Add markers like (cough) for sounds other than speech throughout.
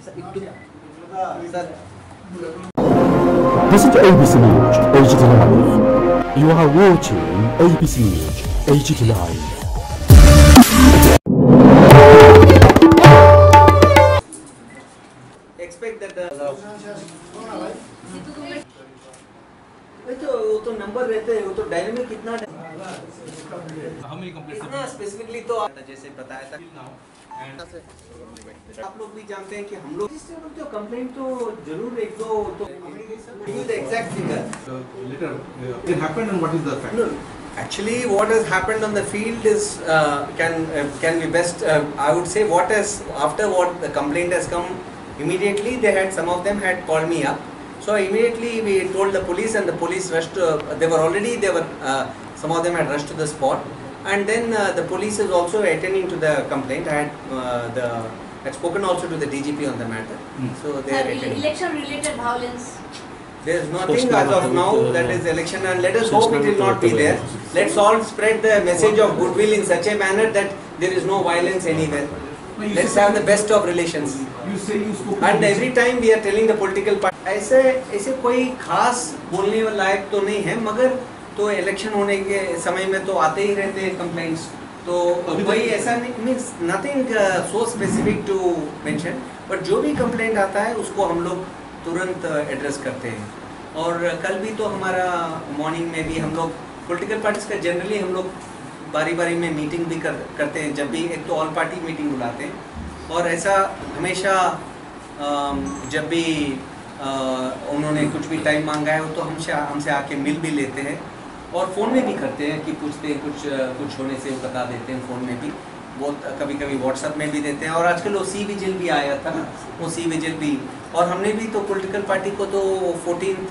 This is ABC News, HT Live. You are watching ABC News, HT Live. expect that the वो तो वो तो number रहते हैं वो तो डायनेमिक कितना इतना स्पेसिफिकली तो जैसे बताया था? And आप लोग भी जानते हैं कि हम लोग तो कंप्लेंट तो ज़रूर एक दो तो exact figure uh, uh, it happened and what is the fact? No, actually, what has happened on the field is uh, can uh, can be best. Uh, I would say what has after what the complaint has come immediately. They had some of them had called me up. So immediately we told the police, and the police rushed. To, they were already they were uh, some of them had rushed to the spot, and then uh, the police is also attending to the complaint. I had uh, the had spoken also to the DGP on the matter. Hmm. So they are Sir, attending. election related violence. There is nothing as of now that is election and let us hope it will not be there. Let's all spread the message of goodwill in such a manner that there is no violence anywhere. Let's have the best of relations. And every time we are telling the political party ऐसे ऐसे कोई खास बोलने वाला लायक तो नहीं है मगर तो इलेक्शन होने के समय में तो आते ही रहते हैं कंप्लेंट्स तो कोई ऐसा नहीं means nothing so specific to mention but जो भी कंप्लेंट आता है उसको हम लोग तुरंत एड्रेस करते हैं. और कल भी तो हमारा मॉर्निंग में भी हम लोग पॉलिटिकल पार्टीज़ का जनरली हम लोग बारी बारी में मीटिंग भी कर, करते हैं जब भी एक तो ऑल पार्टी मीटिंग बुलाते हैं। और ऐसा हमेशा जब भी उन्होंने कुछ भी टाइम मांगा है तो हमसे हमसे आके मिल भी लेते हैं और फ़ोन में भी करते हैं कि पूछते हैं कुछ कुछ होने से बता देते हैं फ़ोन में भी। बहुत कभी कभी व्हाट्सअप में भी देते हैं और आजकल वो सी विजिल भी आया था ना वो सी विजिल भी। और हमने भी तो पॉलिटिकल पार्टी को तो फोर्टीन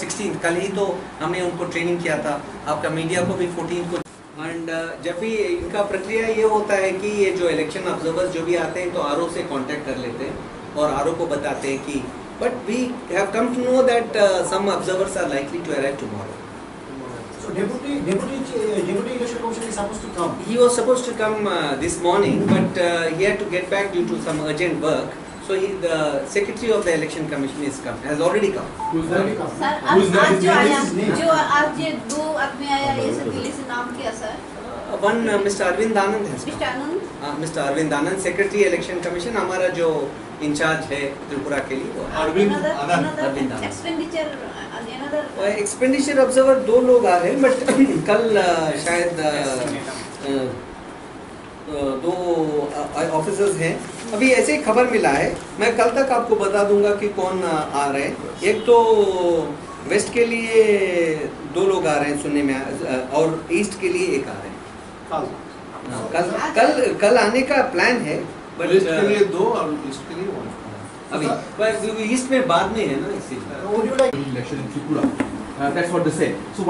सिक्सटीन कल ही तो हमने उनको ट्रेनिंग किया था। आपका मीडिया को भी फोर्टीन को एंड जब भी इनका प्रक्रिया ये होता है कि ये जो इलेक्शन ऑब्जर्वर्स जो भी आते हैं तो आर से कांटेक्ट कर लेते हैं और आर को बताते हैं कि but we have come to know that some observers are likely to arrive tomorrow So deputy, deputy, uh, deputy election commission is supposed to come. He was supposed to come uh, this morning, but uh, he had to get back due to some urgent work. So he, the secretary of the election commission is come, has already come. Who's that? Already come. Sir Who is आज that? आज जो आया. जो आज ये दो आदमी आया ये सब दिल्ली से नाम क्या sir Uh, one uh, Mr. Arvind Anand has. Mister Anand Uh, Mr. Arvind Anand, secretary election commission, हमारा जो इंचार्ज है त्रिपुरा के लिए वो है। Anand. Anand. expenditure another expenditure observer दो लोग आ रहे हैं बट कल uh, शायद uh, uh, uh, दो ऑफिसर्स हैं अभी ऐसे ही खबर मिला है मैं कल तक आपको बता दूँगा कि कौन आ रहे हैं एक तो वेस्ट के लिए दो लोग आ रहे हैं सुनने में और ईस्ट के लिए एक आ रहे हैं हाँ, कल कल कल आने का प्लान है बट West के लिए दो और ईस्ट के लिए one. अभी पर ईस्ट में बाद में है ना इसीलिए Uh, Would you like? Election in Tripura. Uh, that's what they say. So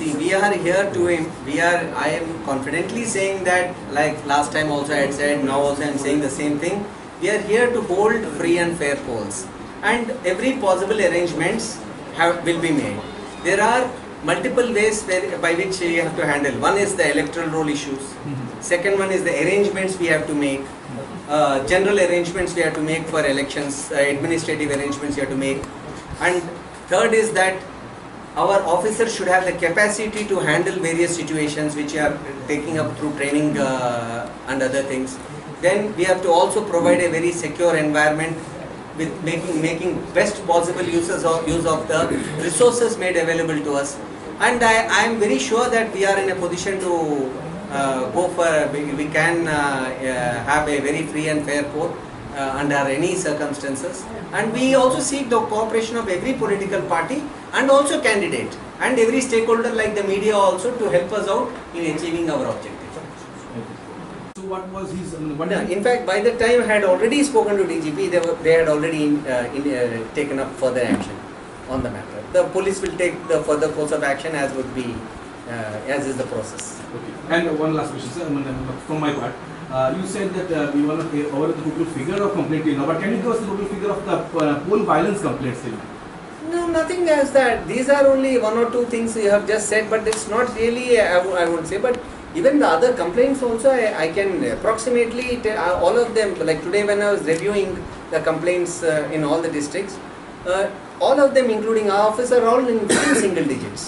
what is your opinion about it? See, we are here to. We are. I am confidently saying that, like last time also I had said. Now also I am saying the same thing. We are here to hold free and fair polls, and every possible arrangements have will be made. There are multiple ways where, by which you have to handle. One is the electoral roll issues. (laughs) Second one is the arrangements we have to make. Uh, general arrangements we have to make for elections. Uh, administrative arrangements we have to make. And third is that our officers should have the capacity to handle various situations which are taking up through training uh, and other things. Then we have to also provide a very secure environment with making making best possible uses of use of the resources made available to us. And I, I am very sure that we are in a position to uh, go for we, we can uh, uh, have a very free and fair court uh, under any circumstances and we also seek the cooperation of every political party and also candidate and every stakeholder like the media also to help us out in achieving our objective. So what was his? I what Yeah, in fact, by the time I had already spoken to DGP, they, were, they had already uh, in, uh, taken up further action on the matter. The police will take the further course of action as would be, uh, as is the process. Okay. And one last question, sir. Uh, from my part, uh, you said that uh, we want to pay over the total figure of complaint till now, but can you give us the total figure of the uh, poll violence complaints till now? No, nothing as that. These are only one or two things you have just said, but it's not really, I w- I would say, but Even the other complaints also, I, I can approximately tell uh, all of them. Like today, when I was reviewing the complaints uh, in all the districts, uh, all of them, including our office, are all in (coughs) single digits.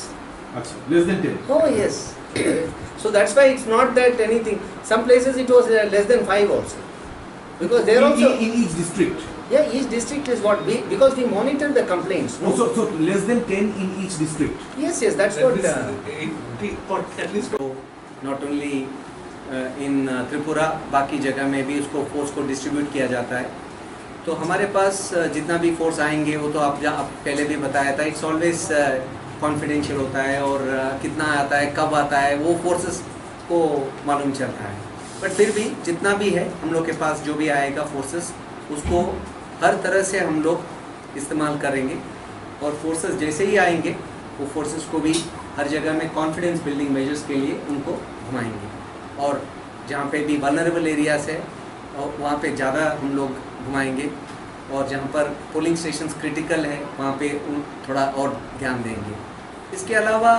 Less than 10. Oh yes. so that's why it's not that anything. Some places it was uh, less than five also, because there also. in, in each district. Yeah, each district is what we because we monitor the complaints. No, so, so less than 10 in each district. Yes, yes, that's That what. means, Uh, uh, 80 or at least तो not only in Tripura बाकी जगह में भी उसको force को distribute किया जाता है तो हमारे पास uh, जितना भी फोर्स आएँगे वो तो आप जहाँ आप पहले भी बताया था इट्स ऑलवेज कॉन्फिडेंशियल होता है और uh, कितना आता है कब आता है वो फोर्सेस को मालूम चलता है बट फिर भी जितना भी है हम लोग के पास जो भी आएगा फोर्सेस उसको हर तरह से हम लोग इस्तेमाल करेंगे और फोर्सेस जैसे ही आएँगे, वो फोर्सेस को भी हर जगह में कॉन्फिडेंस बिल्डिंग मेजर्स के लिए उनको घुमाएँगे। और जहाँ पे भी वनरेबल एरियाज़ है, और वहाँ पे ज़्यादा हम लोग घुमाएँगे। और जहाँ पर पोलिंग स्टेशन क्रिटिकल है, वहाँ पे उन थोड़ा और ध्यान देंगे। इसके अलावा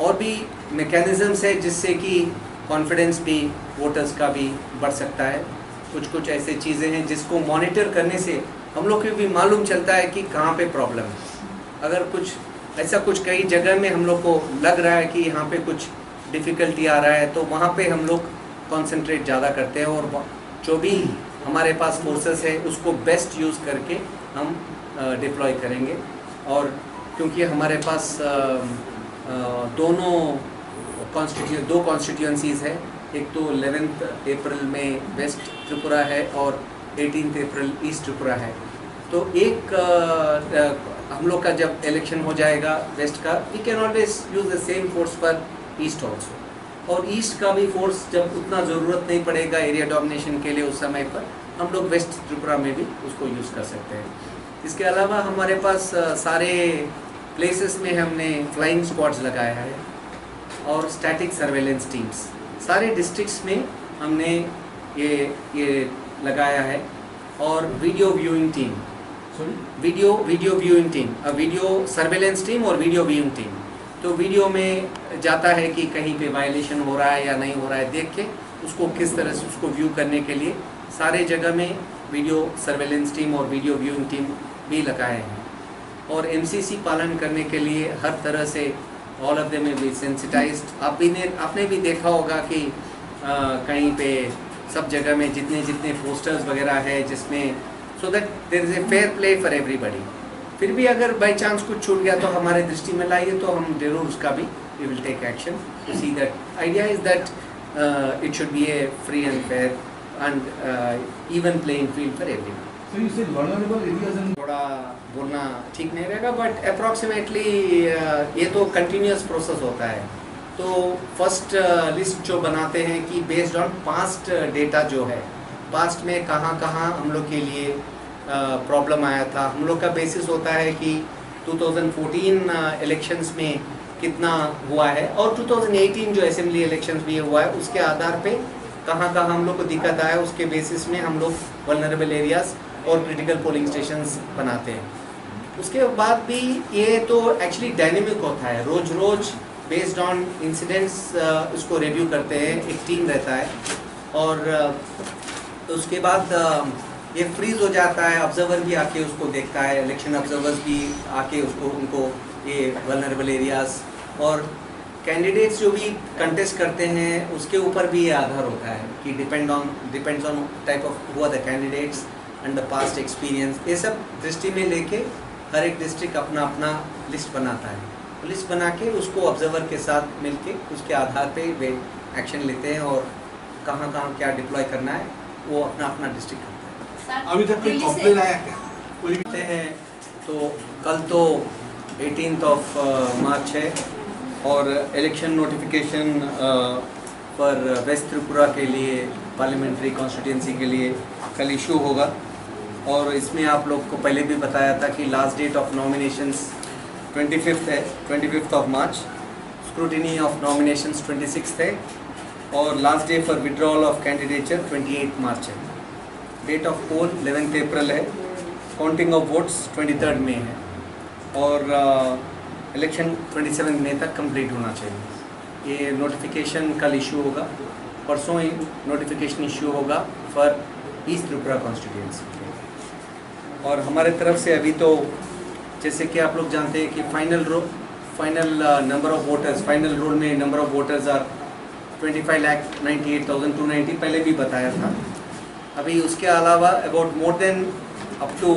और भी मैकेनिज़म्स है जिससे कि कॉन्फिडेंस भी वोटर्स का भी बढ़ सकता है। कुछ कुछ ऐसे चीज़ें हैं जिसको मॉनिटर करने से हम लोग को भी मालूम चलता है कि कहाँ पे प्रॉब्लम है। अगर कुछ, ऐसा कुछ कई जगह में हम लोग को लग रहा है कि यहाँ पे कुछ डिफ़िकल्टी आ रहा है तो वहाँ पे हम लोग कंसंट्रेट ज़्यादा करते हैं और जो भी हमारे पास फोर्सेस है, उसको बेस्ट यूज़ करके हम डिप्लॉय करेंगे। और क्योंकि हमारे पास दोनों कॉन्स्टिट्यू दो कॉन्स्टिट्यूंसीज़ है। एक तो 11th अप्रैल में वेस्ट त्रिपुरा है और 18th अप्रैल ईस्ट त्रिपुरा है। तो एक अ, हम लोग का जब इलेक्शन हो जाएगा वेस्ट का we can always use the same force for east also और ईस्ट का भी फोर्स जब उतना ज़रूरत नहीं पड़ेगा एरिया डोमिनेशन के लिए उस समय पर हम लोग वेस्ट त्रिपुरा में भी उसको यूज़ कर सकते हैं। इसके अलावा हमारे पास सारे प्लेसेस में हमने फ्लाइंग स्क्वाड्स लगाया है। और स्टैटिक सर्वेलेंस टीम्स सारे डिस्ट्रिक्ट्स में हमने ये ये लगाया है और video viewing team Sorry? Video video viewing team video surveillance team और वीडियो व्यूइंग टीम तो वीडियो में जाता है कि कहीं पे वायलेशन हो रहा है या नहीं हो रहा है देख के उसको किस तरह से उसको व्यू करने के लिए सारे जगह में वीडियो सर्वेलेंस टीम और वीडियो व्यूइंग टीम भी लगाए हैं। और एमसीसी पालन करने के लिए हर तरह से all of them be sensitized आप भी ने आपने भी देखा होगा कि अ, कहीं पे सब जगह में जितने जितने पोस्टर्स वगैरह है जिसमें so that there is a fair play for everybody फिर भी अगर बाई चांस कुछ छूट गया तो हमारे दृष्टि में लाइए तो हम ज़रूर उसका भी we will take action to see that idea is that it should be a free and fair and even playing field for everyone थोड़ा बोलना ठीक नहीं रहेगा बट अप्रॉक्सीमेटली ये तो कंटिन्यूस प्रोसेस होता है। तो फ़र्स्ट लिस्ट जो बनाते हैं कि बेस्ड ऑन पास्ट डेटा जो है पास्ट में कहाँ कहाँ हम लोग के लिए प्रॉब्लम आया था। हम लोग का बेसिस होता है कि 2014 इलेक्शंस में कितना हुआ है, और 2018 जो असेंबली इलेक्शंस भी हुआ है, उसके आधार पे कहाँ कहाँ हम लोग को दिक्कत आया, उसके बेसिस में हम लोग वनरेबल एरियाज़ और क्रिटिकल पोलिंग स्टेशंस बनाते हैं। उसके बाद भी ये तो एक्चुअली डायनेमिक होता है। रोज रोज बेस्ड ऑन इंसिडेंट्स उसको रिव्यू करते हैं। एक टीम रहता है और uh, उसके बाद uh, ये फ्रीज हो जाता है। ऑब्जर्वर भी आके उसको देखता है। इलेक्शन ऑब्जर्वर्स भी आके उसको उनको ये वनरेबल एरियाज़ और कैंडिडेट्स जो भी कंटेस्ट करते हैं उसके ऊपर भी ये आधार होता है कि depend on depends on type of हुआ the candidates and the past experience ये सब दृष्टि में लेके हर एक डिस्ट्रिक्ट अपना अपना लिस्ट बनाता है। लिस्ट बना के उसको ऑब्जर्वर के साथ मिलके उसके आधार पे वे एक्शन लेते हैं और कहाँ कहाँ क्या डिप्लॉय करना है वो अपना अपना डिस्ट्रिक्ट करता है। अभी तक कोई कंप्लेन आया क्या? कोई भी हैं तो कल तो 18th ऑफ़ मार्च है और इलेक्शन नोटिफिकेशन पर वेस्ट त्रिपुरा के लिए पार्लियामेंट्री कॉन्स्टिट्यूंसी के लिए कल इशू होगा। और इसमें आप लोग को पहले भी बताया था कि last date of nominations 25th है 25th of March scrutiny of nominations 26th है और last day for withdrawal of candidature 28 March है. Date of pole 11th April है. काउंटिंग ऑफ़ वोट्स 23rd में है. और इलेक्शन 27 मई तक कंप्लीट होना चाहिए। ये नोटिफिकेशन कल इशू होगा। परसों ही नोटिफिकेशन इशू होगा फॉर ईस्ट त्रिपुरा कॉन्स्टिट्यूंसी और हमारे तरफ़ से अभी तो जैसे कि आप लोग जानते हैं कि final row final number of voters final roll में number of voters are 25 lakh 98,290 पहले भी बताया था। अभी उसके अलावा about more than up to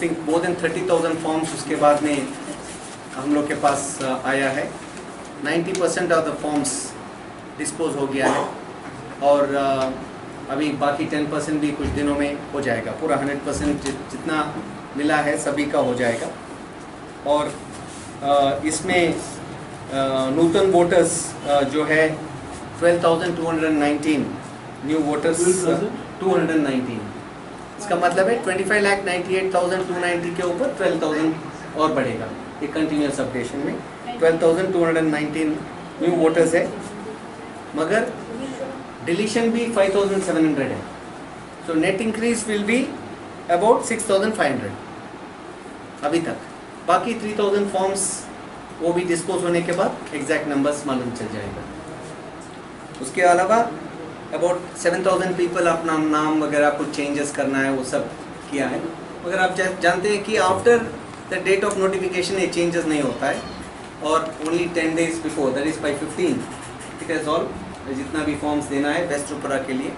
think more than 30,000 forms उसके बाद में हम लोग के पास uh, आया है। 90 percent of the forms dispose हो गया है। और uh, अभी बाकी 10 परसेंट भी कुछ दिनों में हो जाएगा। पूरा 100 परसेंट जितना मिला है सभी का हो जाएगा। और इसमें नूतन वोटर्स जो है 12,219 न्यू वोटर्स 219 इसका मतलब है 25 लाख 98,290 के ऊपर 12,000 और बढ़ेगा। ये कंटिन्यूस अपडेशन में। 12,219 न्यू वोटर्स है। मगर डिलीशन भी 5,700 है। So net increase will be about 6,500 अभी तक। बाकी 3,000 फॉर्म्स वो भी डिस्पोज होने के बाद एग्जैक्ट नंबर्स मालूम चल जाएगा। उसके अलावा अबाउट 7,000 पीपल अपना नाम वगैरह कुछ चेंजेस करना है वो सब किया है। मगर आप जानते हैं कि after the date of notification ये चेंजेस नहीं होता है। और only ten days before that is by fifteen it is all जितना भी फॉर्म्स देना है वेस्ट त्रिपुरा के लिए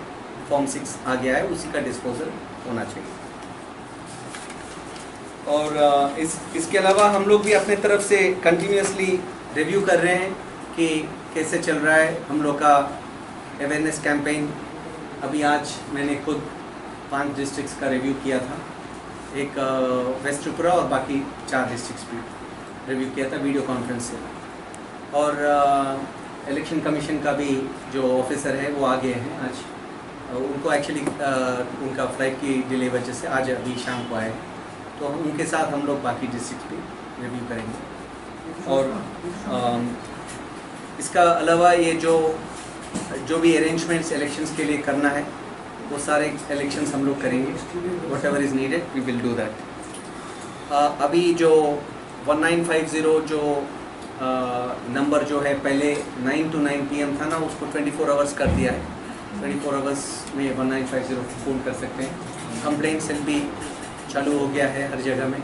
फॉर्म सिक्स आ गया है, उसी का डिस्पोजल होना चाहिए। और इस, इसके अलावा हम लोग भी अपने तरफ़ से कंटिन्यूसली रिव्यू कर रहे हैं कि कैसे चल रहा है। हम लोग का अवेयरनेस कैंपेन अभी आज मैंने खुद पाँच डिस्ट्रिक्ट्स का रिव्यू किया था। एक वेस्ट त्रिपुरा और बाकी चार डिस्ट्रिक्ट्स भी रिव्यू किया था वीडियो कॉन्फ्रेंस से। और इलेक्शन कमीशन का भी जो ऑफिसर है वो आ गए हैं आज। उनको एक्चुअली उनका फ़्लाइट की डिले वजह से आज अभी शाम को आए तो उनके साथ हम लोग बाकी डिस्ट्रिक्ट भी रिव्यू करेंगे। और अम, इसका अलावा ये जो जो भी अरेंजमेंट्स इलेक्शंस के लिए करना है वो सारे इलेक्शंस हम लोग करेंगे। Whatever is needed we will do that अभी जो 1950 जो नंबर जो है पहले 9 टू 9 पीएम था ना, उसको 24 आवर्स कर दिया है। 24 आवर्स में 1950 फ़ोन कर सकते हैं। कंप्लेंट सेल भी चालू हो गया है हर जगह में,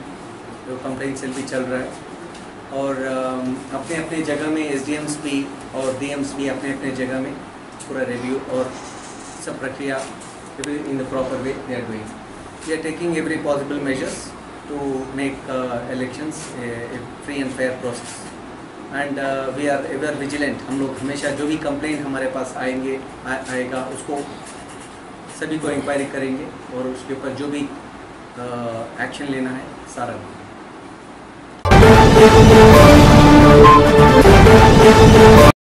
जो कंप्लेंट सेल भी चल रहा है। और अपने अपने जगह में एस भी और डी भी अपने अपने जगह में पूरा रिव्यू और सब प्रक्रिया in the proper way they are doing we are taking every possible measures to make elections free and fair process and we are ever vigilant हम लोग हमेशा जो भी कंप्लेंट हमारे पास आएँगे आ, आएगा उसको सभी को इंक्वायरी करेंगे और उसके ऊपर जो भी एक्शन लेना है सारा